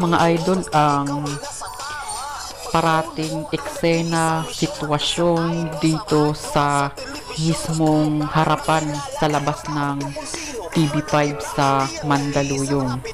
mga idol ang parating eksena, sitwasyon dito sa mismong harapan sa labas ng TV5 sa Mandaluyong.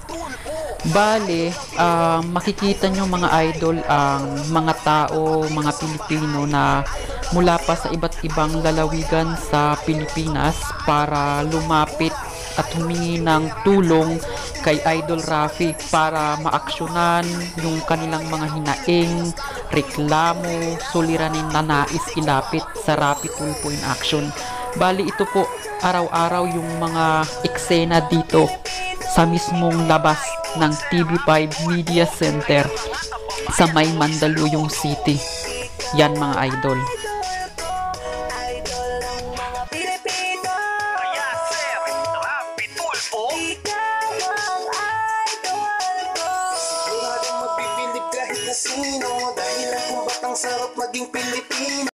Bale, ah, makikita nyo mga idol ang mga tao, mga Pilipino na mula pa sa iba't ibang lalawigan sa Pilipinas para lumapit at humingi ng tulong kay Idol Rafi para maaksyonan yung kanilang mga hinaing, reklamo, suliranin na nais ilapit sa Rafi Tulpo in Action. Bali ito po araw-araw yung mga eksena dito sa mismong labas ng TV5 Media Center sa may Mandaluyong City. Yan mga idol. Sino Dahilan kung ba't sarap maging Pilipino